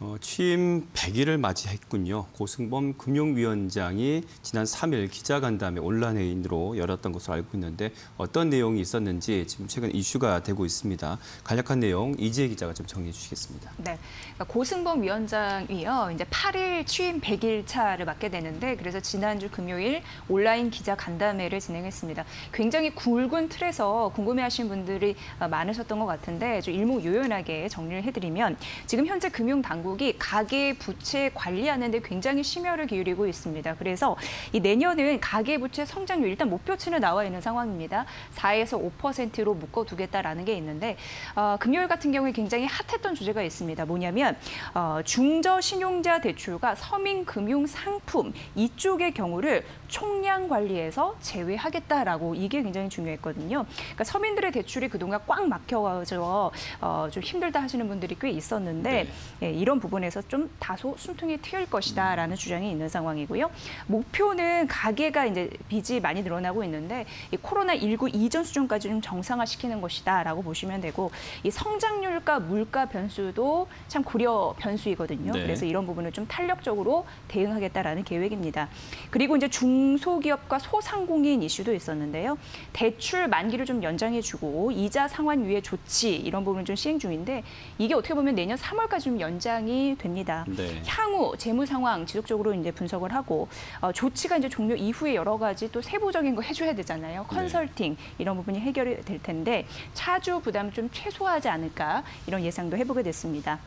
어, 취임 100일을 맞이했군요. 고승범 금융위원장이 지난 3일 기자간담회 온라인으로 열었던 것으로 알고 있는데 어떤 내용이 있었는지 지금 최근 이슈가 되고 있습니다. 간략한 내용 이지혜 기자가 좀 정리해 주시겠습니다. 네, 그러니까 고승범 위원장이요. 이제 8일 취임 100일 차를 맞게 되는데 그래서 지난주 금요일 온라인 기자 간담회를 진행했습니다. 굉장히 굵은 틀에서 궁금해하신 분들이 많으셨던 것 같은데 좀 일목요연하게 정리를 해드리면 지금 현재 금융 당국 당국이 가계 부채 관리하는 데 굉장히 심혈을 기울이고 있습니다. 그래서 이 내년은 가계 부채 성장률 일단 목표치는 나와 있는 상황입니다. 4에서 5%로 묶어두겠다라는 게 있는데 어, 금요일 같은 경우에 굉장히 핫했던 주제가 있습니다. 뭐냐면 어, 중저 신용자 대출과 서민 금융 상품 이쪽의 경우를 총량 관리에서 제외하겠다라고 이게 굉장히 중요했거든요. 그러니까 서민들의 대출이 그동안 꽉 막혀가지고 어, 좀 힘들다 하시는 분들이 꽤 있었는데 네. 예, 이런 부분에서 좀 다소 숨통이 트일 것이다라는 주장이 있는 상황이고요. 목표는 가계가 이제 빚이 많이 늘어나고 있는데 이 코로나 19 이전 수준까지 좀 정상화시키는 것이다라고 보시면 되고 이 성장률과 물가 변수도 참 고려 변수이거든요. 네. 그래서 이런 부분을 좀 탄력적으로 대응하겠다라는 계획입니다. 그리고 이제 중소기업과 소상공인 이슈도 있었는데요. 대출 만기를 좀 연장해주고 이자 상환 유예 조치 이런 부분을 좀 시행 중인데 이게 어떻게 보면 내년 3월까지 좀 연장이 예상이 됩니다. 네. 향후 재무 상황 지속적으로 이제 분석을 하고 어, 조치가 이제 종료 이후에 여러 가지 또 세부적인 거 해줘야 되잖아요. 네. 컨설팅 네. 이런 부분이 해결이 될 텐데 차주 부담 좀 최소화하지 않을까 이런 예상도 해보게 됐습니다.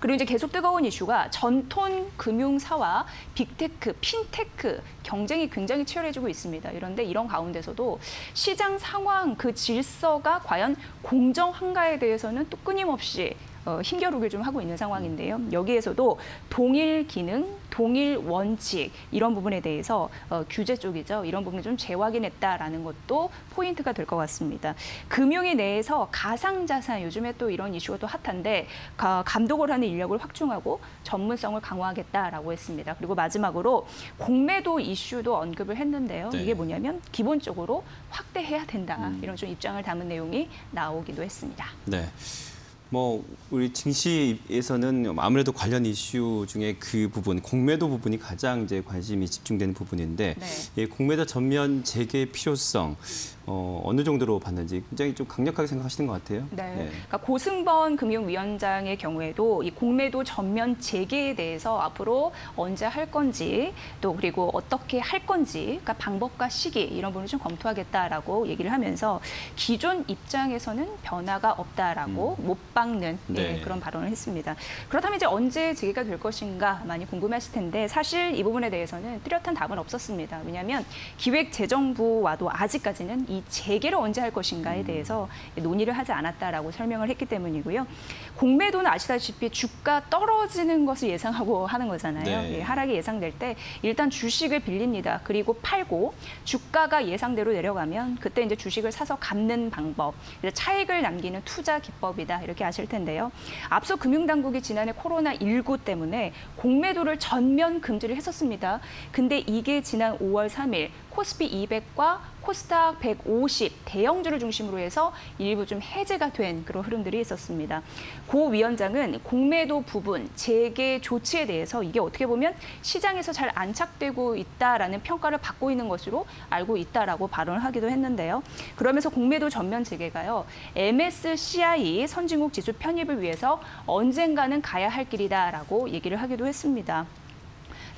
그리고 이제 계속 뜨거운 이슈가 전통 금융사와 빅테크, 핀테크 경쟁이 굉장히 치열해지고 있습니다. 이런데 이런 가운데서도 시장 상황 그 질서가 과연 공정한가에 대해서는 또 끊임없이 어, 힘겨루기를 좀 하고 있는 상황인데요. 여기에서도 동일 기능, 동일 원칙 이런 부분에 대해서 어, 규제 쪽이죠. 이런 부분을 좀 재확인했다라는 것도 포인트가 될 것 같습니다. 금융위 내에서 가상자산 요즘에 또 이런 이슈가 또 핫한데 가, 감독을 하는 인력을 확충하고 전문성을 강화하겠다라고 했습니다. 그리고 마지막으로 공매도 이슈도 언급을 했는데요. 네. 이게 뭐냐면 기본적으로 확대해야 된다 음. 이런 좀 입장을 담은 내용이 나오기도 했습니다. 네. 뭐 우리 증시에서는 아무래도 관련 이슈 중에 그 부분 공매도 부분이 가장 이제 관심이 집중되는 부분인데 네. 예, 공매도 전면 재개 필요성 어, 어느 정도로 봤는지 굉장히 좀 강력하게 생각하시는 것 같아요. 네. 네. 그러니까 고승번 금융위원장의 경우에도 이 공매도 전면 재개에 대해서 앞으로 언제 할 건지 또 그리고 어떻게 할 건지 그러니까 방법과 시기 이런 부분을 좀 검토하겠다라고 얘기를 하면서 기존 입장에서는 변화가 없다라고 음. 못 박는 예, 네. 예, 그런 발언을 했습니다. 그렇다면 이제 언제 재개가 될 것인가 많이 궁금하실 텐데 사실 이 부분에 대해서는 뚜렷한 답은 없었습니다. 왜냐하면 기획재정부와도 아직까지는 이 재개를 언제 할 것인가에 음. 대해서 논의를 하지 않았다라고 설명을 했기 때문이고요. 공매도는 아시다시피 주가 떨어지는 것을 예상하고 하는 거잖아요. 네. 예, 하락이 예상될 때 일단 주식을 빌립니다. 그리고 팔고 주가가 예상대로 내려가면 그때 이제 주식을 사서 갚는 방법, 차익을 남기는 투자 기법이다 이렇게 아실 텐데요. 앞서 금융당국이 지난해 코로나19 때문에 공매도를 전면 금지를 했었습니다. 근데 이게 지난 5월 3일 코스피 200과 코스닥 150 대형주를 중심으로 해서 일부 좀 해제가 된 그런 흐름들이 있었습니다. 고 위원장은 공매도 부분 재개 조치에 대해서 이게 어떻게 보면 시장에서 잘 안착되고 있다라는 평가를 받고 있는 것으로 알고 있다라고 발언을 하기도 했는데요. 그러면서 공매도 전면 재개가요. MSCI 선진국 지수 편입을 위해서 언젠가는 가야 할 길이다라고 얘기를 하기도 했습니다.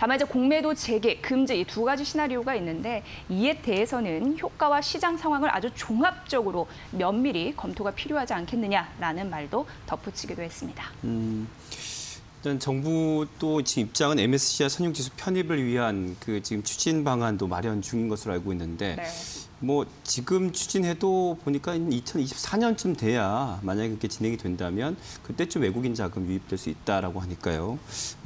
다만 이제 공매도 재개, 금지 이 두 가지 시나리오가 있는데 이에 대해서는 효과와 시장 상황을 아주 종합적으로 면밀히 검토가 필요하지 않겠느냐라는 말도 덧붙이기도 했습니다. 음. 일단 정부 또 지금 입장은 MSCI 선용지수 편입을 위한 그 지금 추진 방안도 마련 중인 것으로 알고 있는데 네. 뭐 지금 추진해도 보니까 2024년쯤 돼야 만약에 그렇게 진행이 된다면 그때쯤 외국인 자금 유입될 수 있다라고 하니까요.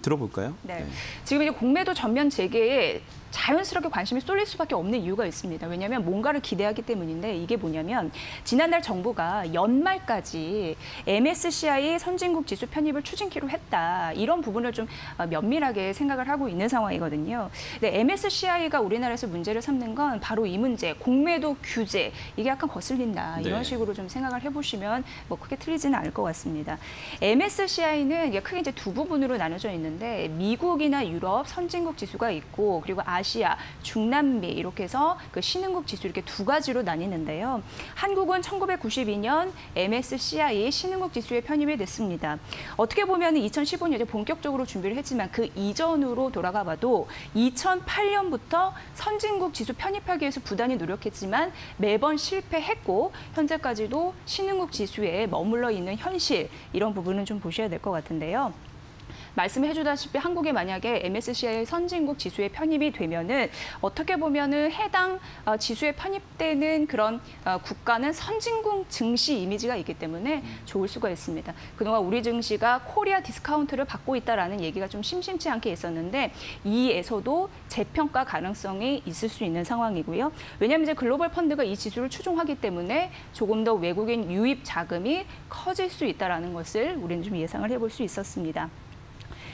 들어볼까요? 네. 네. 지금 이제 공매도 전면 재개에 자연스럽게 관심이 쏠릴 수밖에 없는 이유가 있습니다. 왜냐하면 뭔가를 기대하기 때문인데 이게 뭐냐면 지난달 정부가 연말까지 MSCI 선진국 지수 편입을 추진키로 했다. 이런 부분을 좀 어, 면밀하게 생각을 하고 있는 상황이거든요. 근데 MSCI가 우리나라에서 문제를 삼는 건 바로 이 문제, 공 공매도 규제 이게 약간 거슬린다 이런 네. 식으로 좀 생각을 해보시면 뭐 크게 틀리지는 않을 것 같습니다. MSCI는 크게 이제 두 부분으로 나눠져 있는데 미국이나 유럽 선진국 지수가 있고 그리고 아 시아, 중남미 이렇게 해서 그 신흥국 지수 이렇게 두 가지로 나뉘는데요. 한국은 1992년 MSCI 신흥국 지수에 편입이 됐습니다. 어떻게 보면 2015년에 이제 본격적으로 준비를 했지만 그 이전으로 돌아가 봐도 2008년부터 선진국 지수 편입하기 위해서 부단히 노력했지만 매번 실패했고 현재까지도 신흥국 지수에 머물러 있는 현실 이런 부분은 좀 보셔야 될 것 같은데요. 말씀해 주다시피 한국이 만약에 MSCI 선진국 지수에 편입이 되면은 어떻게 보면은 해당 어, 지수에 편입되는 그런 어, 국가는 선진국 증시 이미지가 있기 때문에 좋을 수가 있습니다. 그동안 우리 증시가 코리아 디스카운트를 받고 있다라는 얘기가 좀 심심치 않게 있었는데 이에서도 재평가 가능성이 있을 수 있는 상황이고요. 왜냐하면 이제 글로벌 펀드가 이 지수를 추종하기 때문에 조금 더 외국인 유입 자금이 커질 수 있다라는 것을 우리는 좀 예상을 해볼 수 있었습니다.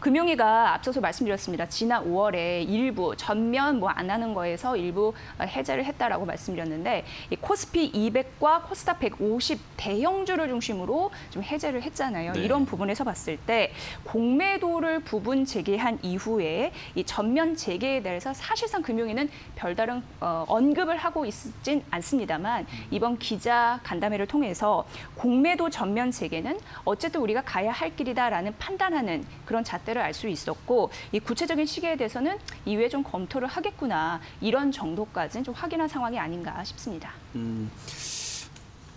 금융위가 앞서서 말씀드렸습니다. 지난 5월에 일부 전면 뭐 안 하는 거에서 일부 해제를 했다라고 말씀드렸는데 이 코스피 200과 코스닥 150 대형주를 중심으로 좀 해제를 했잖아요. 네. 이런 부분에서 봤을 때 공매도를 부분 재개한 이후에 이 전면 재개에 대해서 사실상 금융위는 별다른 어, 언급을 하고 있진 않습니다만 이번 기자 간담회를 통해서 공매도 전면 재개는 어쨌든 우리가 가야 할 길이다라는 판단하는 그런 잣대를 알 수 있었고 이 구체적인 시기에 대해서는 이후에 좀 검토를 하겠구나 이런 정도까지는 좀 확인한 상황이 아닌가 싶습니다. 음,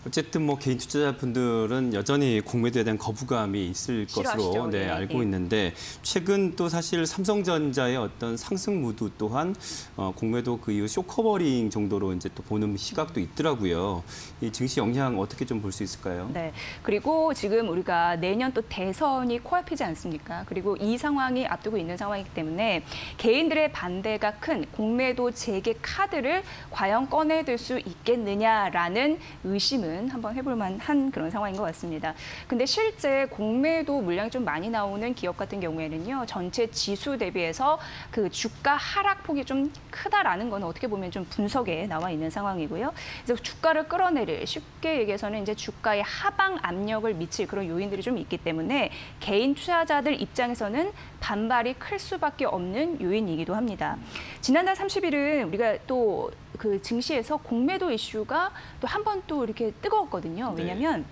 어쨌든 뭐 개인 투자자분들은 여전히 공매도에 대한 거부감이 있을 싫어하시죠. 것으로 네, 예, 알고 예. 있는데 최근 또 사실 삼성전자의 어떤 상승 무드 또한 어, 공매도 그 이후 short covering 정도로 이제 또 보는 시각도 있더라고요. 이 증시 영향 어떻게 좀 볼 수 있을까요? 네. 그리고 지금 우리가 내년 또 대선이 코앞이지 않습니까? 그리고 이 상황이 앞두고 있는 상황이기 때문에 개인들의 반대가 큰 공매도 재개 카드를 과연 꺼내들 수 있겠느냐라는 의심은 한번 해볼 만한 그런 상황인 것 같습니다. 근데 실제 공매도 물량이 좀 많이 나오는 기업 같은 경우에는요, 전체 지수 대비해서 그 주가 하락폭이 좀 크다라는 건 어떻게 보면 좀 분석에 나와 있는 상황이고요. 그래서 주가를 끌어내릴 쉽게 얘기해서는 이제 주가의 하방 압력을 미칠 그런 요인들이 좀 있기 때문에 개인 투자자들 입장에서는 반발이 클 수밖에 없는 요인이기도 합니다. 지난달 30일은 우리가 또 그 증시에서 공매도 이슈가 또 한 번 또 이렇게 뜨거웠거든요. 네. 왜냐하면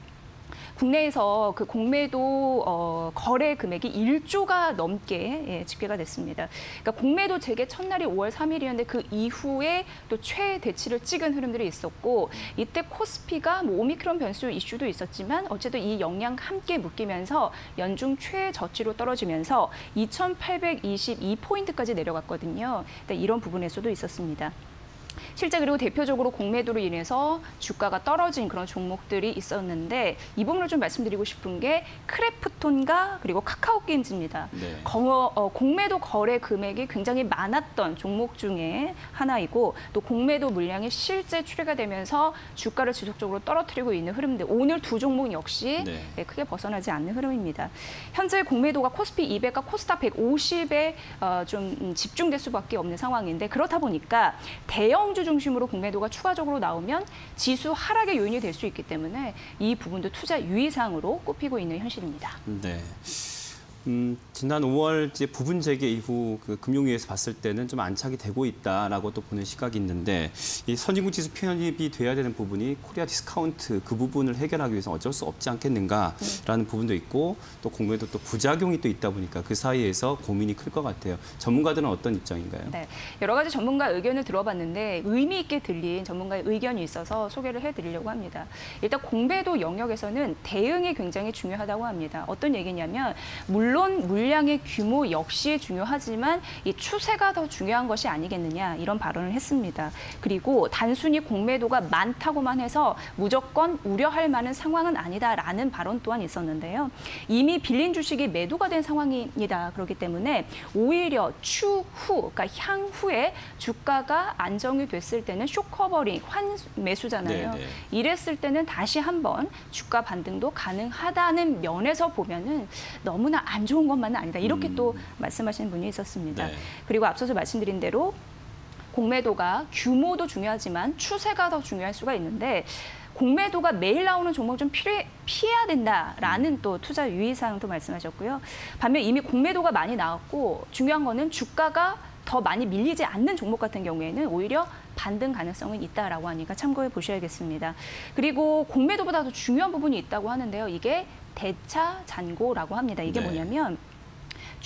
국내에서 그 공매도 어, 거래 금액이 1조가 넘게 예, 집계가 됐습니다. 그러니까 공매도 재개 첫날이 5월 3일이었는데 그 이후에 또 최대치를 찍은 흐름들이 있었고 이때 코스피가 뭐 오미크론 변수 이슈도 있었지만 어쨌든 이 영향 함께 묶이면서 연중 최저치로 떨어지면서 2,822포인트까지 내려갔거든요. 그러니까 이런 부분에서도 있었습니다. 실제 그리고 대표적으로 공매도로 인해서 주가가 떨어진 그런 종목들이 있었는데 이 부분을 좀 말씀드리고 싶은 게 크래프톤과 그리고 카카오 게임즈입니다. 네. 거- 어, 공매도 거래 금액이 굉장히 많았던 종목 중에 하나이고 또 공매도 물량이 실제 출회가 되면서 주가를 지속적으로 떨어뜨리고 있는 흐름인데 오늘 두 종목 역시 네. 네, 크게 벗어나지 않는 흐름입니다. 현재 공매도가 코스피 200과 코스닥 150에 어, 좀 음, 집중될 수밖에 없는 상황인데 그렇다 보니까 대형주 중심으로 공매도가 추가적으로 나오면 지수 하락의 요인이 될 수 있기 때문에 이 부분도 투자 유의사항으로 꼽히고 있는 현실입니다. 네. 음, 지난 5월 이제 부분 재개 이후 그 금융위에서 봤을 때는 좀 안착이 되고 있다라고 또 보는 시각이 있는데 이 선진국 지수 편입이 돼야 되는 부분이 코리아 디스카운트 그 부분을 해결하기 위해서 어쩔 수 없지 않겠는가라는 부분도 있고 또 공매도 또 부작용이 또 있다 보니까 그 사이에서 고민이 클 것 같아요. 전문가들은 어떤 입장인가요? 네, 여러 가지 전문가 의견을 들어봤는데 의미 있게 들린 전문가의 의견이 있어서 소개를 해드리려고 합니다. 일단 공매도 영역에서는 대응이 굉장히 중요하다고 합니다. 어떤 얘기냐면 물론 물량의 규모 역시 중요하지만 이 추세가 더 중요한 것이 아니겠느냐 이런 발언을 했습니다. 그리고 단순히 공매도가 많다고만 해서 무조건 우려할 만한 상황은 아니다라는 발언 또한 있었는데요. 이미 빌린 주식이 매도가 된 상황이다. 그렇기 때문에 오히려 추후, 그러니까 향후에 주가가 안정이 됐을 때는 short covering, 환매수잖아요. 네, 네. 이랬을 때는 다시 한번 주가 반등도 가능하다는 면에서 보면은 너무나 안 좋은 것만은 아니다. 이렇게 음. 또 말씀하시는 분이 있었습니다. 네. 그리고 앞서서 말씀드린 대로 공매도가 규모도 중요하지만 추세가 더 중요할 수가 있는데 공매도가 매일 나오는 종목 좀 피해, 피해야 된다라는 또 투자 유의사항도 말씀하셨고요. 반면 이미 공매도가 많이 나왔고 중요한 거는 주가가 더 많이 밀리지 않는 종목 같은 경우에는 오히려 반등 가능성은 있다라고 하니까 참고해 보셔야겠습니다. 그리고 공매도보다 도 중요한 부분이 있다고 하는데요. 이게 대차 잔고라고 합니다. 이게 네. 뭐냐면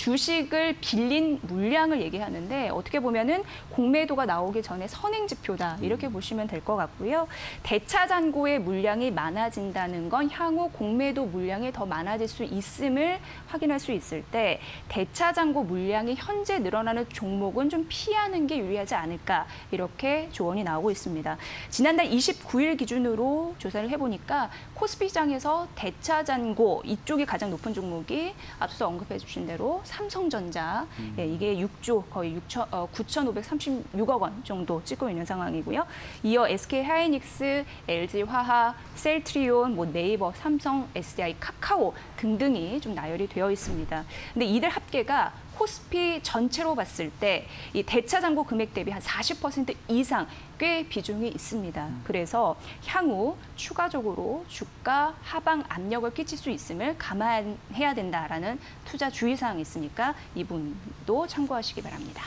주식을 빌린 물량을 얘기하는데 어떻게 보면은 공매도가 나오기 전에 선행 지표다 이렇게 보시면 될 것 같고요. 대차 잔고의 물량이 많아진다는 건 향후 공매도 물량이 더 많아질 수 있음을 확인할 수 있을 때 대차 잔고 물량이 현재 늘어나는 종목은 좀 피하는 게 유리하지 않을까 이렇게 조언이 나오고 있습니다. 지난달 29일 기준으로 조사를 해보니까 코스피 시장에서 대차 잔고 이쪽이 가장 높은 종목이 앞서 언급해 주신 대로 삼성전자 예, 이게 6조 거의 6천, 어, 9,536억 원 정도 찍고 있는 상황이고요. 이어 SK 하이닉스, LG 화학, 셀트리온, 뭐 네이버, 삼성, SDI, 카카오 등등이 좀 나열이 되어 있습니다. 근데 이들 합계가 코스피 전체로 봤을 때 이 대차 잔고 금액 대비 한 40% 이상 꽤 비중이 있습니다. 그래서 향후 추가적으로 주가 하방 압력을 끼칠 수 있음을 감안해야 된다라는 투자 주의 사항이 있으니까 이분도 참고하시기 바랍니다.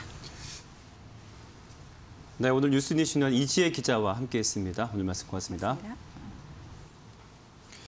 네, 오늘 뉴스니시는 이지혜 기자와 함께했습니다. 오늘 말씀 고맙습니다. 고맙습니다.